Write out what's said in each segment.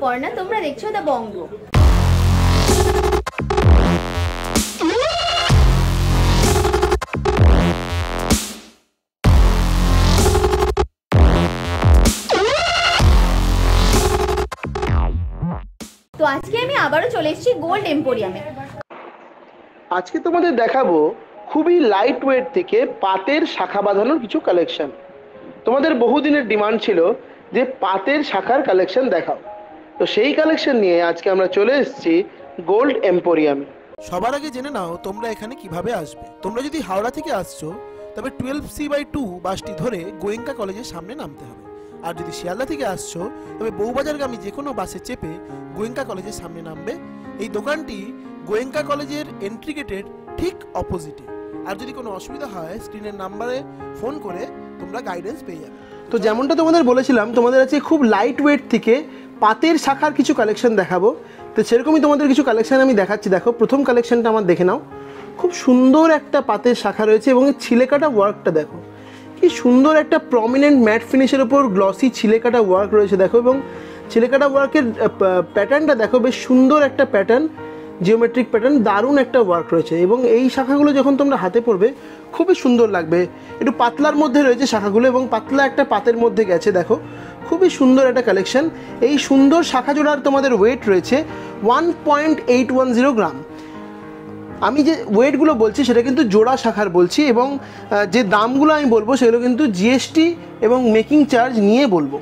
সুপর্ণা তোমরা দেখছ দ্য বঙ্গ তো আজকে আমি আবারও চলে এসেছি গোল্ড এম্পোরিয়ামে আজকে তোমাদের দেখাবো খুবই লাইট ওয়েট থেকে পাতের শাখা বাঁধানোর কিছু কালেকশন তোমাদের বহুদিনের ডিমান্ড ছিল যে পাতের শাখার কালেকশন দেখাও। তো সেই কালেকশন নিয়ে আজকে আমরা চলে এসেছি গোল্ড এম্পোরিয়ামে সবার আগে জেনে নাও তোমরা এখানে কীভাবে আসবে। তোমরা যদি হাওড়া থেকে আসছো তবে টুয়েলভ সি বাই টু বাসটি ধরে গোয়েঙ্কা কলেজের সামনে নামতে হবে। আর যদি শিয়ালদা থেকে আসছো তবে বউবাজারগামী যে কোনো বাসে চেপে গোয়েঙ্কা কলেজের সামনে নামবে। এই দোকানটি গোয়েঙ্কা কলেজের এন্ট্রি গেটের ঠিক অপোজিটে আর যদি কোনো অসুবিধা হয় স্ক্রিনের নাম্বারে ফোন করে তোমরা গাইডেন্স পেয়ে যাবে। তো যেমনটা তোমাদের বলেছিলাম তোমাদের আছে খুব লাইট ওয়েট থেকে পাতের শাখার কিছু কালেকশন দেখাবো। তো সেরকমই তোমাদের কিছু কালেকশন আমি দেখাচ্ছি। দেখো, প্রথম কালেকশনটা আমার দেখে নাও। খুব সুন্দর একটা পাতের শাখা রয়েছে এবং ছিলেকাটা ওয়ার্কটা দেখো। কি সুন্দর একটা প্রমিনেন্ট ম্যাট ফিনিশের ওপর গ্লসি ছিলেকাটা ওয়ার্ক রয়েছে দেখো এবং ছিলেকাটা ওয়ার্কের প্যাটার্নটা দেখো, বেশ সুন্দর একটা প্যাটার্ন জিওমেট্রিক প্যাটার্ন দারুণ একটা ওয়ার্ক রয়েছে এবং এই শাখাগুলো যখন তোমরা হাতে পড়বে, খুবই সুন্দর লাগবে। একটু পাতলার মধ্যে রয়েছে শাখাগুলো এবং পাতলা একটা পাতের মধ্যে গেছে দেখো। খুবই সুন্দর একটা কালেকশন এই সুন্দর শাখা জোড়ার তোমাদের ওয়েট রয়েছে one point eight one zero gram আমি যে ওয়েটগুলো বলছি, সেটা কিন্তু জোড়া শাখার বলছি এবং যে দামগুলো আমি বলব, সেগুলো কিন্তু জিএসটি এবং মেকিং চার্জ নিয়ে বলব।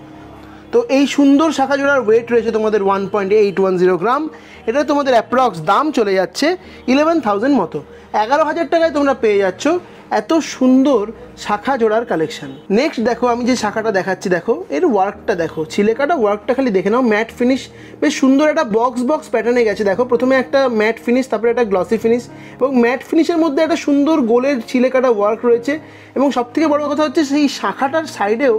তো এই সুন্দর শাখা জোড়ার ওয়েট রয়েছে তোমাদের one point eight one zero gram এটা তোমাদের অ্যাপ্রক্স দাম চলে যাচ্ছে ইলেভেন থাউজেন্ড মতো। এগারো হাজার টাকায় তোমরা পেয়ে যাচ্ছ। এত সুন্দর শাখা জোড়ার কালেকশন নেক্সট দেখো, আমি যে শাখাটা দেখাচ্ছি, দেখো, এর ওয়ার্কটা দেখো, ছিলেকাটা ওয়ার্কটা খালি দেখে নাও ম্যাট ফিনিশ বেশ সুন্দর একটা বক্স বক্স প্যাটার্নে গেছে, দেখো, প্রথমে একটা ম্যাট ফিনিশ তারপরে একটা গ্লসি ফিনিশ এবং ম্যাট ফিনিশের মধ্যে একটা সুন্দর গোলের ছিলেকাটা ওয়ার্ক রয়েছে। এবং সবথেকে বড় কথা হচ্ছে, সেই শাখাটার সাইডেও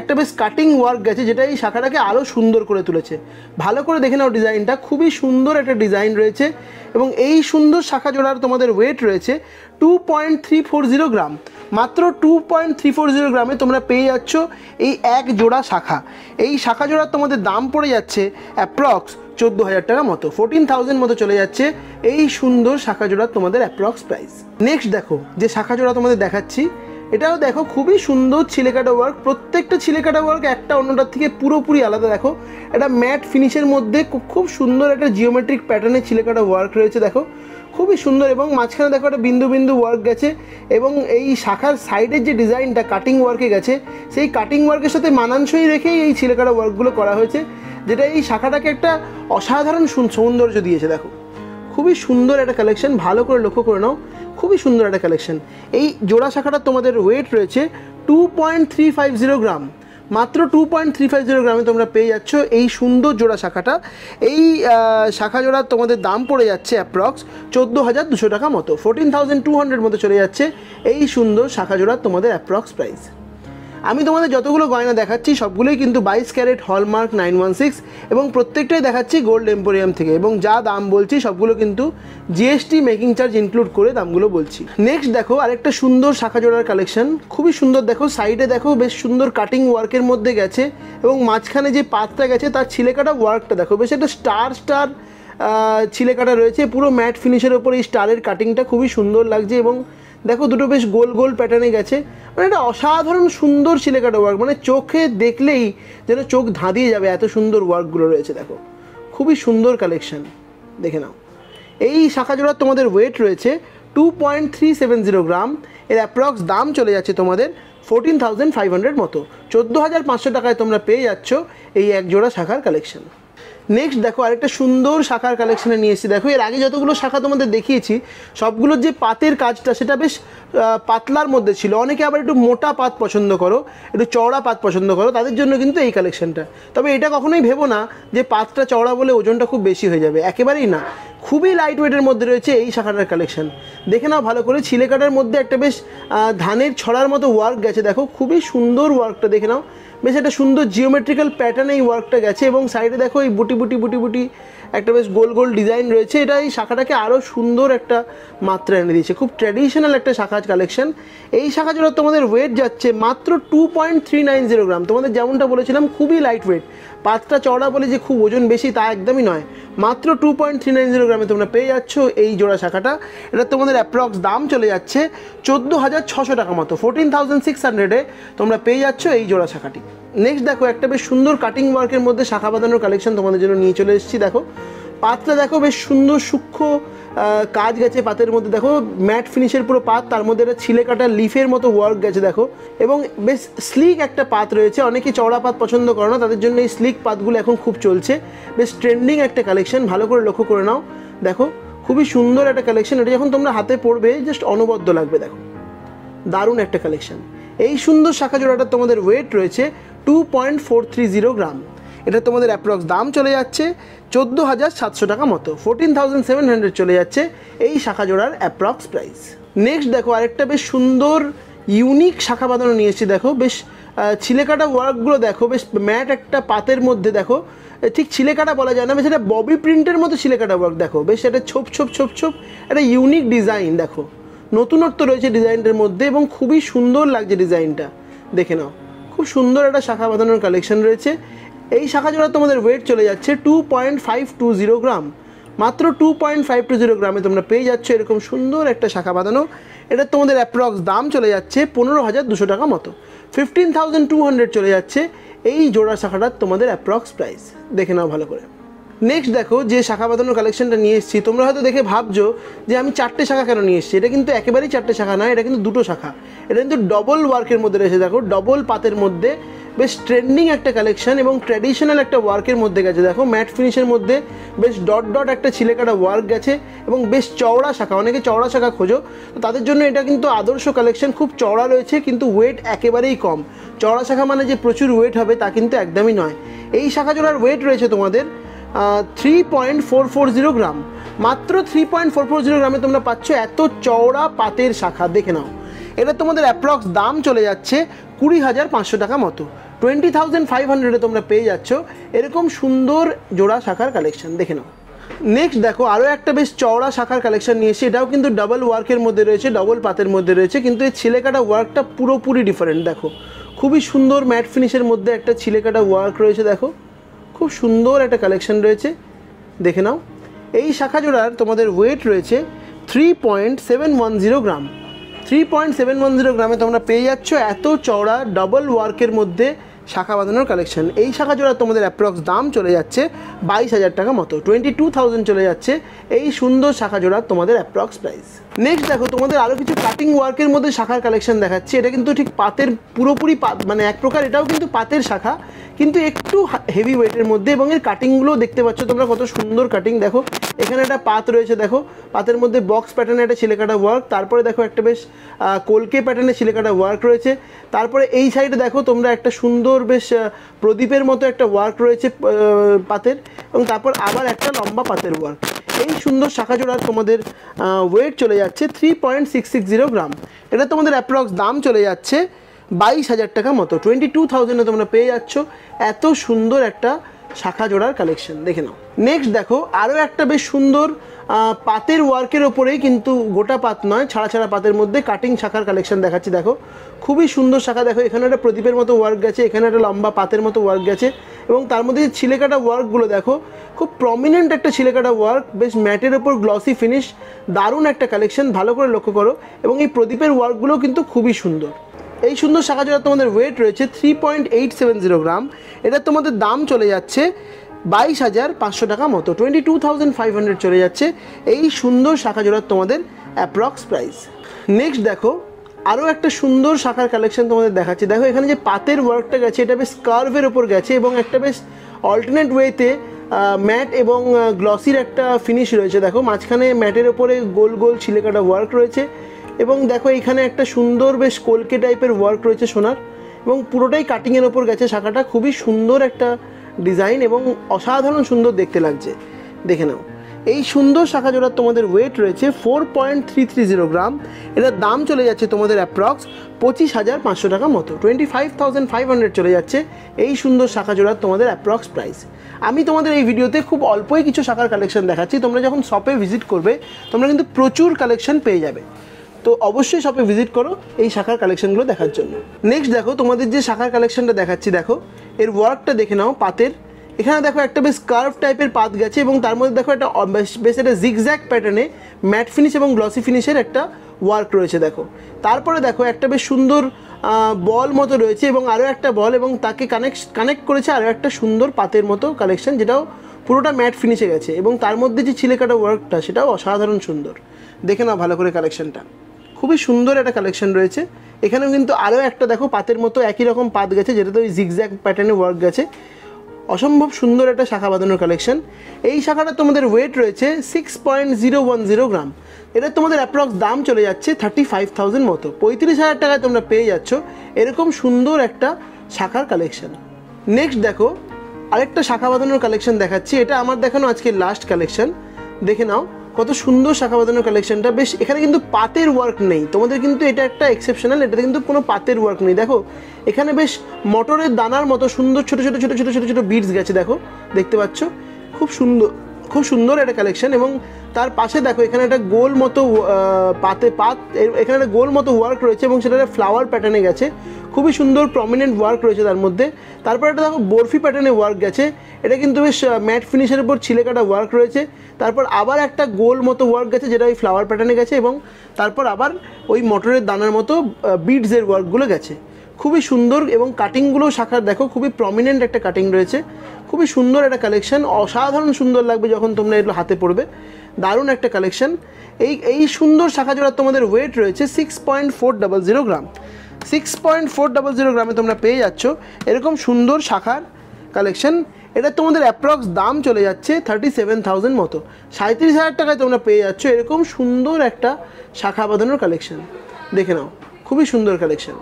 একটা বেশ কাটিং ওয়ার্ক গেছে, যেটা এই শাখাটাকে আরও সুন্দর করে তুলেছে। ভালো করে দেখে নাও ডিজাইনটা খুবই সুন্দর একটা ডিজাইন রয়েছে। এবং এই সুন্দর শাখা জোড়ার তোমাদের ওয়েট রয়েছে two point three four zero gram মাত্র two point three four zero গ্রামে তোমরা পেয়ে যাচ্ছ এই এক জোড়া শাখা। এই শাখা জোড়ার তোমাদের দাম পড়ে যাচ্ছে অ্যাপ্রক্স চোদ্দ হাজার টাকা মতো। ফোরটিন থাউজেন্ড মতো চলে যাচ্ছে এই সুন্দর শাখা জোড়ার তোমাদের অ্যাপ্রক্স প্রাইস নেক্সট দেখো, যে শাখা জোড়া তোমাদের দেখাচ্ছি এটাও দেখো, খুবই সুন্দর ছিলেকাটা ওয়ার্ক প্রত্যেকটা ছিলেকাটা ওয়ার্ক একটা অন্যটার থেকে পুরোপুরি আলাদা, দেখো। একটা ম্যাট ফিনিশের মধ্যে খুব- সুন্দর একটা জিওমেট্রিক প্যাটার্নের ছিলেকাটা ওয়ার্ক রয়েছে, দেখো। খুবই সুন্দর এবং মাঝখানে দেখো একটা বিন্দু বিন্দু ওয়ার্ক গেছে এবং এই শাখার সাইডের যে ডিজাইনটা কাটিং ওয়ার্কে গেছে, সেই কাটিং ওয়ার্কের সাথে মানানসই রেখেই এই ছিলেকাটা ওয়ার্কগুলো করা হয়েছে, যেটা এই শাখাটাকে একটা অসাধারণ সৌন্দর্য দিয়েছে, দেখো। খুবই সুন্দর একটা কালেকশন ভালো করে লক্ষ্য করে নাও। খুবই সুন্দর একটা কালেকশন এই জোড়া শাখাটা তোমাদের ওয়েট রয়েছে two point three five zero gram মাত্র two point three five zero গ্রামে তোমরা পেয়ে যাচ্ছ এই সুন্দর জোড়া শাখাটা। এই শাখা জোড়া তোমাদের দাম পড়ে যাচ্ছে অ্যাপ্রক্স চোদ্দ হাজার দুশো টাকা মতো। ফোরটিন থাউজেন্ড টু হান্ড্রেড মতো চলে যাচ্ছে। এই সুন্দর শাখা জোড়া তোমাদের অ্যাপ্রক্স প্রাইস আমি তোমাদের যতগুলো গয়না দেখাচ্ছি, সবগুলোই কিন্তু বাইশ carat hallmark nine one six এবং প্রত্যেকটাই দেখাচ্ছি গোল্ড এম্পোরিয়াম থেকে এবং যা দাম বলছি, সবগুলো কিন্তু জিএসটি মেকিং চার্জ ইনক্লুড করে দামগুলো বলছি। নেক্সট দেখো, আরেকটা সুন্দর শাখা জোড়ার কালেকশন খুবই সুন্দর দেখো সাইডে দেখো বেশ সুন্দর কাটিং ওয়ার্কের মধ্যে গেছে এবং মাঝখানে যে পাতটা গেছে, তার ছিলেকাটা ওয়ার্কটা দেখো, বেশ একটা স্টার স্টার ছিলেকাটা রয়েছে। পুরো ম্যাট ফিনিশের ওপর এই স্টারের কাটিংটা খুবই সুন্দর লাগছে এবং দেখো দুটো বেশ গোল গোল প্যাটার্নে গেছে। মানে একটা অসাধারণ সুন্দর ছিলেকাটা ওয়ার্ক মানে চোখে দেখলেই যেন চোখ ধাঁধিয়ে যাবে, এত সুন্দর ওয়ার্কগুলো রয়েছে, দেখো। খুবই সুন্দর কালেকশান দেখে নাও। এই শাখা জোড়ার তোমাদের ওয়েট রয়েছে two point three seven zero gram এর অ্যাপ্রক্স দাম চলে যাচ্ছে তোমাদের ফোরটিন থাউজেন্ড ফাইভ হান্ড্রেড মতো। চোদ্দ হাজার পাঁচশো টাকায় তোমরা পেয়ে যাচ্ছ এই এক জোড়া শাখার কালেকশন নেক্সট দেখো, আরেকটা সুন্দর শাখার কালেকশনে নিয়ে এসেছি। দেখো, এর আগে যতগুলো শাখা তোমাদের দেখিয়েছি, সবগুলোর যে পাতের কাজটা, সেটা বেশ পাতলার মধ্যে ছিল। অনেকে আবার একটু মোটা পাত পছন্দ করো, একটু চওড়া পাত পছন্দ করো, তাদের জন্য কিন্তু এই কালেকশনটা তবে এটা কখনোই ভেবো না যে পাতটা চওড়া বলে ওজনটা খুব বেশি হয়ে যাবে। একেবারেই না। খুবই লাইট ওয়েটের মধ্যে রয়েছে এই শাখাটার কালেকশান দেখে নাও ভালো করে, ছিলেকাটার মধ্যে একটা বেশ ধানের ছড়ার মতো ওয়ার্ক গেছে। দেখো, খুবই সুন্দর ওয়ার্কটা দেখে নাও। বেশ একটা সুন্দর জিওমেট্রিক্যাল প্যাটার্নে এই ওয়ার্কটা গেছে এবং সাইডে দেখো এই বুটি বুটি বুটি বুটি একটা বেশ গোল গোল ডিজাইন রয়েছে। এটা এই শাখাটাকে আরও সুন্দর একটা মাত্রা এনে দিয়েছে। খুব ট্র্যাডিশনাল একটা শাখা কালেকশন এই শাখা জোড়া তোমাদের ওয়েট যাচ্ছে মাত্র two point three nine zero gram তোমাদের যেমনটা বলেছিলাম, খুবই লাইট ওয়েট পাতটা চড়া বলে যে খুব ওজন বেশি তা একদমই নয়। মাত্র two point three nine zero গ্রামে তোমরা পেয়ে যাচ্ছ এই জোড়া শাখাটা। এটা তোমাদের অ্যাপ্রক্স দাম চলে যাচ্ছে চোদ্দ হাজার ছশো টাকা মতো। ফোরটিন থাউজেন্ড সিক্স হান্ড্রেডে তোমরা পেয়ে যাচ্ছ এই জোড়া শাখাটি। নেক্সট দেখো, একটা বেশ সুন্দর কাটিং ওয়ার্কের মধ্যে শাখা বাঁধানোর কালেকশন তোমাদের জন্য নিয়ে চলে এসেছি, দেখো। পাতটা দেখো, বেশ সুন্দর সূক্ষ্ম কাজ গেছে পাতের মধ্যে। দেখো ম্যাট ফিনিশের পুরো পাত, তার মধ্যে একটা ছিলে কাটা লিফের মতো ওয়ার্ক গেছে, দেখো। এবং বেশ স্লিক একটা পাত রয়েছে অনেকে চওড়া পাত পছন্দ করে না, তাদের জন্য এই স্লিক পাতগুলো এখন খুব চলছে। বেশ ট্রেন্ডিং একটা কালেকশন ভালো করে লক্ষ্য করে নাও। দেখো, খুবই সুন্দর একটা কালেকশন এটা যখন তোমরা হাতে পড়বে জাস্ট অনবদ্য লাগবে, দেখো। দারুণ একটা কালেকশন এই সুন্দর শাখা জোড়াটা তোমাদের ওয়েট রয়েছে two point four three zero gram. এটা তোমাদের অ্যাপ্রক্স দাম চলে যাচ্ছে চোদ্দ হাজার সাতশো টাকা মতো। ফোরটিন থাউজেন্ড সেভেন হান্ড্রেড চলে যাচ্ছে এই শাখা জোড়ার অ্যাপ্রক্স প্রাইস নেক্সট দেখো, আরেকটা বেশ সুন্দর ইউনিক শাখা বাঁধানো নিয়ে এসেছি দেখো। বেশ ছিলেকাটা ওয়ার্কগুলো দেখো, বেশ ম্যাট একটা পাতের মধ্যে দেখো। ঠিক ছিলেকাটা বলা যায় না, বেশ এটা ববি প্রিন্টের মতো ছিলেকাটা ওয়ার্ক দেখো। বেশ একটা ছোপ ছোপ ছোপ ছোপ একটা ইউনিক ডিজাইন দেখো। নতুনত্ব রয়েছে ডিজাইনটার মধ্যে এবং খুবই সুন্দর লাগছে ডিজাইনটা দেখে নাও। খুব সুন্দর একটা শাখা বাঁধানোর কালেকশন রয়েছে। এই শাখা জোড়া তোমাদের ওয়েট চলে যাচ্ছে two point five two zero gram মাত্র two point five two zero গ্রামে তোমরা পেয়ে যাচ্ছ এরকম সুন্দর একটা শাখা বাঁধানো। এটা তোমাদের অ্যাপ্রক্স দাম চলে যাচ্ছে পনেরো হাজার দুশো টাকা মতো। ফিফটিন থাউজেন্ড টু হান্ড্রেড চলে যাচ্ছে। এই জোড়া শাখাটার তোমাদের অ্যাপ্রক্স প্রাইস দেখে নাও ভালো করে। নেক্সট দেখো যে শাখা বাঁধানোর কালেকশনটা নিয়ে এসেছি, তোমরা হয়তো দেখে ভাবছ যে আমি চারটে শাখা কেন নিয়ে এসেছি? এটা কিন্তু একেবারেই চারটে শাখা নয় এটা কিন্তু দুটো শাখা। এটা কিন্তু ডবল ওয়ার্কের মধ্যে রয়েছে, দেখো ডবল পাতের মধ্যে বেশ ট্রেন্ডিং একটা কালেকশন এবং ট্র্যাডিশনাল একটা ওয়ার্কের মধ্যে গেছে। দেখো ম্যাট ফিনিশের মধ্যে বেশ ডট ডট একটা ছিলেকাটা ওয়ার্ক গেছে এবং বেশ চওড়া শাখা, অনেকে চওড়া শাখা খোঁজো, তো তাদের জন্য এটা কিন্তু আদর্শ কালেকশন খুব চওড়া রয়েছে কিন্তু ওয়েট একেবারেই কম। চওড়া শাখা মানে যে প্রচুর ওয়েট হবে তা কিন্তু একদমই নয়। এই শাখা জোড়ার ওয়েট রয়েছে তোমাদের three point four four zero gram মাত্র three point four four zero গ্রামে তোমরা পাচ্ছ এত চওড়া পাতের শাখা। দেখে নাও। এটা তোমাদের অ্যাপ্রক্স দাম চলে যাচ্ছে কুড়ি হাজার পাঁচশো টাকা মতো। টোয়েন্টি থাউজেন্ড ফাইভ হান্ড্রেডে তোমরা পেয়ে যাচ্ছ এরকম সুন্দর জোড়া শাখার কালেকশন দেখে নাও। নেক্সট দেখো আরও একটা বেশ চওড়া শাখার কালেকশন নিয়ে এসে এটাও কিন্তু ডাবল ওয়ার্কের মধ্যে রয়েছে ডবল পাতের মধ্যে রয়েছে। কিন্তু এই ছিলেকাটা ওয়ার্কটা পুরোপুরি ডিফারেন্ট দেখো, খুবই সুন্দর ম্যাট ফিনিশের মধ্যে একটা ছিলেকাটা ওয়ার্ক রয়েছে, দেখো। খুব সুন্দর একটা কালেকশন রয়েছে। দেখে নাও। এই শাখা জোড়ার তোমাদের ওয়েট রয়েছে three point seven one zero gram three point seven one zero গ্রামে তোমরা পেয়ে যাচ্ছ এত চওড়া ডবল ওয়ার্কের মধ্যে শাখা বাঁধানোর কালেকশন এই শাখা জোড়া তোমাদের অ্যাপ্রক্স দাম চলে যাচ্ছে বাইশ হাজার টাকা মতো টোয়েন্টি টু চলে যাচ্ছে। এই সুন্দর শাখা জোড়া তোমাদের অ্যাপ্রক্স প্রাইস নেক্সট দেখো, তোমাদের আরও কিছু কাটিং ওয়ার্কের মধ্যে শাখার কালেকশন দেখাচ্ছি। এটা কিন্তু ঠিক পাতের, পুরোপুরি পাত মানে এক প্রকার, এটাও কিন্তু পাতের শাখা। কিন্তু একটু হেভি ওয়েটের মধ্যে এবং এর কাটিংগুলো দেখতে পাচ্ছ তোমরা কত সুন্দর কাটিং দেখো এখানে একটা পাত রয়েছে, দেখো। পাতের মধ্যে বক্স প্যাটার্নে একটা ছিলেকাটা ওয়ার্ক তারপরে দেখো একটা বেশ কলকে প্যাটার্নে ছিলেকাটা ওয়ার্ক রয়েছে। তারপরে এই সাইডে দেখো তোমরা একটা সুন্দর বেশ প্রদীপের মতো একটা ওয়ার্ক রয়েছে পাতের, এবং তারপর আবার একটা লম্বা পাতের ওয়ার্ক এই সুন্দর শাখা জোড়ার তোমাদের ওয়েট চলে যাচ্ছে three point six six zero gram এটা তোমাদের অ্যাপ্রক্স দাম চলে যাচ্ছে বাইশ হাজার টাকা মতো। টোয়েন্টি টু থাউজেন্ডে তোমরা পেয়ে যাচ্ছ। এত সুন্দর একটা শাখা জোড়ার কালেকশন দেখে নাও। নেক্সট দেখো আরও একটা বেশ সুন্দর পাতের ওয়ার্কের ওপরেই কিন্তু গোটা পাত নয়, ছাড়া ছাড়া পাতের মধ্যে কাটিং শাখার কালেকশন দেখাচ্ছি। দেখো, খুবই সুন্দর শাখা। দেখো, এখানে একটা প্রদীপের মতো ওয়ার্ক গেছে, এখানে একটা লম্বা পাতের মতো ওয়ার্ক গেছে এবং তার মধ্যে যে ছিলেকাটা ওয়ার্কগুলো দেখো, খুব প্রমিনেন্ট একটা ছিলেকাটা ওয়ার্ক বেশ ম্যাটের ওপর গ্লসি ফিনিশ দারুণ একটা কালেকশন ভালো করে লক্ষ্য করো এবং এই প্রদীপের ওয়ার্কগুলো কিন্তু খুবই সুন্দর। এই সুন্দর শাখা জোড়া তোমাদের ওয়েট রয়েছে three point eight seven gram এটা তোমাদের দাম চলে যাচ্ছে বাইশ হাজার পাঁচশো টাকা মতো twenty two thousand five hundred চলে যাচ্ছে এই সুন্দর শাখা জোড়ার তোমাদের অ্যাপ্রক্স প্রাইস নেক্সট দেখো, আরও একটা সুন্দর শাখার কালেকশন তোমাদের দেখাচ্ছি। দেখো, এখানে যে পাতের ওয়ার্কটা গেছে, এটা বেশ কার্ভের ওপর গেছে এবং একটা বেশ অল্টারনেট ওয়েতে ম্যাট এবং গ্লসির একটা ফিনিশ রয়েছে। দেখো, মাঝখানে ম্যাটের ওপরে গোল গোল ছিলেকাটা ওয়ার্ক রয়েছে। এবং দেখো এখানে একটা সুন্দর বেশ কলকে টাইপের ওয়ার্ক রয়েছে সোনার, এবং পুরোটাই কাটিংয়ের ওপর গেছে শাখাটা। খুবই সুন্দর একটা ডিজাইন এবং অসাধারণ সুন্দর দেখতে লাগছে। দেখে নাও। এই সুন্দর শাখা জোড়ার তোমাদের ওয়েট রয়েছে four point three three zero gram এটার দাম চলে যাচ্ছে তোমাদের অ্যাপ্রক্স পঁচিশ হাজার পাঁচশো টাকা মতো। Twenty five thousand five hundred চলে যাচ্ছে এই সুন্দর শাখা জোড়ার তোমাদের অ্যাপ্রক্স প্রাইস আমি তোমাদের এই ভিডিওতে খুব অল্পই কিছু শাখার কালেকশন দেখাচ্ছি। তোমরা যখন শপে ভিজিট করবে, তোমরা কিন্তু প্রচুর কালেকশন পেয়ে যাবে। তো অবশ্যই শপে ভিজিট করো, এই শাখার কালেকশনগুলো দেখার জন্য। নেক্সট দেখো, তোমাদের যে শাখার কালেকশনটা দেখাচ্ছি, দেখো, এর ওয়ার্কটা দেখে নাও, পাতের। এখানে দেখো একটা বেশ কার্ভ টাইপের পাত গেছে এবং তার মধ্যে দেখো একটা বেশ- একটা জিগজ্যাক প্যাটার্নে ম্যাট ফিনিশ এবং গ্লসি ফিনিশের একটা ওয়ার্ক রয়েছে, দেখো। তারপরে দেখো, একটা বেশ সুন্দর বল মতো রয়েছে এবং আরও একটা বল এবং তাকে কানেক্ট কানেক্ট করেছে আরও একটা সুন্দর পাতের মতো কালেকশন যেটাও পুরোটা ম্যাট ফিনিশে গেছে এবং তার মধ্যে যে ছিলেকাটা ওয়ার্কটা সেটাও অসাধারণ সুন্দর। দেখে নাও ভালো করে কালেকশনটা খুবই সুন্দর একটা কালেকশন রয়েছে। এখানেও কিন্তু আরও একটা দেখো, পাতের মতো একই রকম পাত গেছে, যেটাতে ওই জিগজ্যাক প্যাটার্নে ওয়ার্ক গেছে। অসম্ভব সুন্দর একটা শাখা বাঁধানোর কালেকশন এই শাখাটা তোমাদের ওয়েট রয়েছে six point zero one zero gram এটা তোমাদের অ্যাপ্রক্স দাম চলে যাচ্ছে থার্টি ফাইভ থাউজেন্ড মতো। পঁয়ত্রিশ হাজার টাকায় তোমরা পেয়ে যাচ্ছ এরকম সুন্দর একটা শাখার কালেকশন নেক্সট দেখো, আরেকটা শাখা বাঁধানোর কালেকশন দেখাচ্ছি। এটা আমার দেখানো আজকে লাস্ট কালেকশন দেখে নাও। কত সুন্দর শাখা বাঁধানোর কালেকশনটা বেশ, এখানে কিন্তু পাতের ওয়ার্ক নেই। তোমাদের কিন্তু এটা একটা এক্সেপশনাল এটাতে কিন্তু কোনো পাতের ওয়ার্ক নেই। দেখো, এখানে বেশ মটরের দানার মতো সুন্দর ছোট ছোট ছোট ছোট ছোট ছোট বিটস গেছে, দেখো, দেখতে পাচ্ছ? খুব সুন্দর। খুব সুন্দর একটা কালেকশন এবং তার পাশে দেখো, এখানে একটা গোল মতো পাতে পাত এখানে একটা গোল মতো ওয়ার্ক রয়েছে এবং সেটা ফ্লাওয়ার প্যাটার্নে গেছে। খুবই সুন্দর প্রমিনেন্ট ওয়ার্ক রয়েছে তার মধ্যে। তারপর একটা দেখো, বরফি প্যাটার্নে ওয়ার্ক গেছে। এটা কিন্তু বেশ ম্যাট ফিনিশের উপর ছিলেকাটা ওয়ার্ক রয়েছে। তারপর আবার একটা গোল মতো ওয়ার্ক গেছে যেটা ওই ফ্লাওয়ার প্যাটার্নে গেছে এবং তারপর আবার ওই মটরের দানার মতো বিডসের ওয়ার্কগুলো গেছে। খুবই সুন্দর এবং কাটিংগুলো শাখার দেখো, খুবই প্রমিনেন্ট একটা কাটিং রয়েছে। খুবই সুন্দর একটা কালেকশন অসাধারণ সুন্দর লাগবে যখন তোমরা এগুলো হাতে পড়বে। দারুণ একটা কালেকশন এই এই সুন্দর শাখা জোড়ার তোমাদের ওয়েট রয়েছে six point four double zero gram six point four double zero গ্রামে তোমরা পেয়ে যাচ্ছ এরকম সুন্দর শাখার কালেকশন এটা তোমাদের অ্যাপ্রক্স দাম চলে যাচ্ছে থার্টি সেভেন থাউজেন্ড মতো। সাঁত্রিশ হাজার টাকায় তোমরা পেয়ে যাচ্ছ এরকম সুন্দর একটা শাখা বাঁধানোর কালেকশন দেখে নাও, খুবই সুন্দর কালেকশন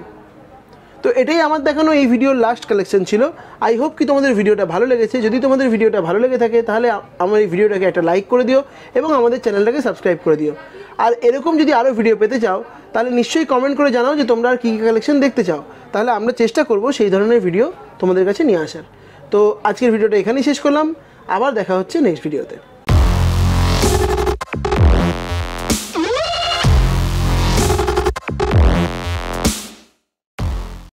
তো এটাই আমার দেখানো এই ভিডিওর লাস্ট কালেকশন ছিল। আই হোপ কি তোমাদের ভিডিওটা ভালো লেগেছে। যদি তোমাদের ভিডিওটা ভালো লেগে থাকে, তাহলে আমার এই ভিডিওটাকে একটা লাইক করে দিও এবং আমাদের চ্যানেলটাকে সাবস্ক্রাইব করে দিও। আর এরকম যদি আরও ভিডিও পেতে চাও, তাহলে নিশ্চয়ই কমেন্ট করে জানাও যে তোমরা আর কী কী কালেকশন দেখতে চাও। তাহলে আমরা চেষ্টা করব সেই ধরনের ভিডিও তোমাদের কাছে নিয়ে আসার। তো আজকের ভিডিওটা এখানেই শেষ করলাম। আবার দেখা হচ্ছে নেক্সট ভিডিওতে